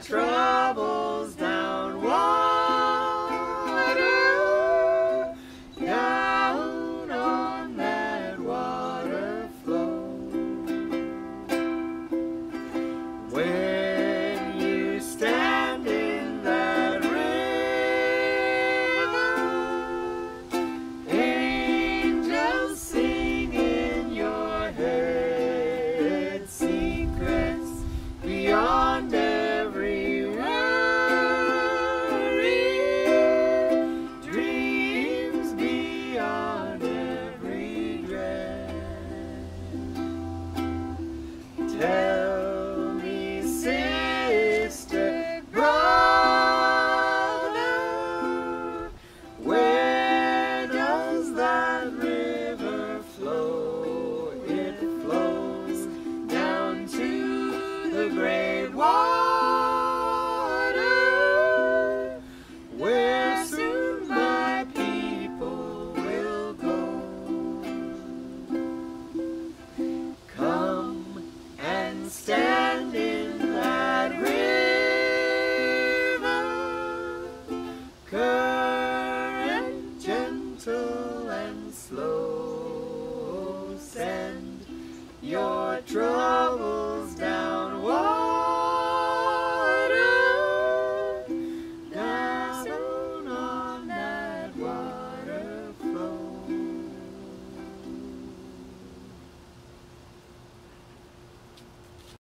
patrol. great water where soon my people will go. Come and stand in that river, current gentle and slow. Send your trust.